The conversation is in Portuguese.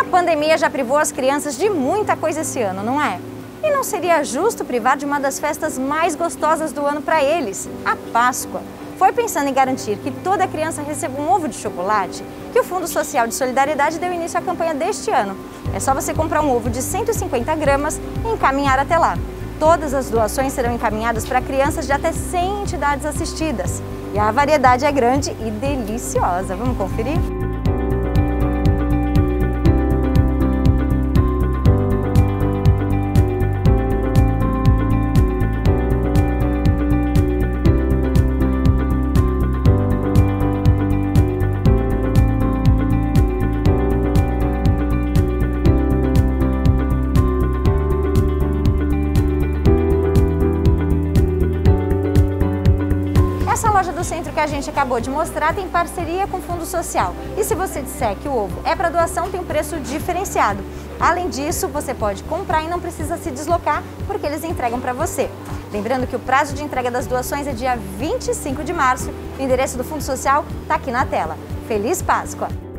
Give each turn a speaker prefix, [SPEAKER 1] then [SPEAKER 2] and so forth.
[SPEAKER 1] A pandemia já privou as crianças de muita coisa esse ano, não é? E não seria justo privar de uma das festas mais gostosas do ano para eles, a Páscoa. Foi pensando em garantir que toda criança receba um ovo de chocolate que o Fundo Social de Solidariedade deu início à campanha deste ano. É só você comprar um ovo de 150 gramas e encaminhar até lá. Todas as doações serão encaminhadas para crianças de até 100 entidades assistidas. E a variedade é grande e deliciosa. Vamos conferir? Essa loja do centro que a gente acabou de mostrar tem parceria com o Fundo Social. E se você disser que o ovo é para doação, tem um preço diferenciado. Além disso, você pode comprar e não precisa se deslocar, porque eles entregam para você. Lembrando que o prazo de entrega das doações é dia 25 de março. O endereço do Fundo Social está aqui na tela. Feliz Páscoa!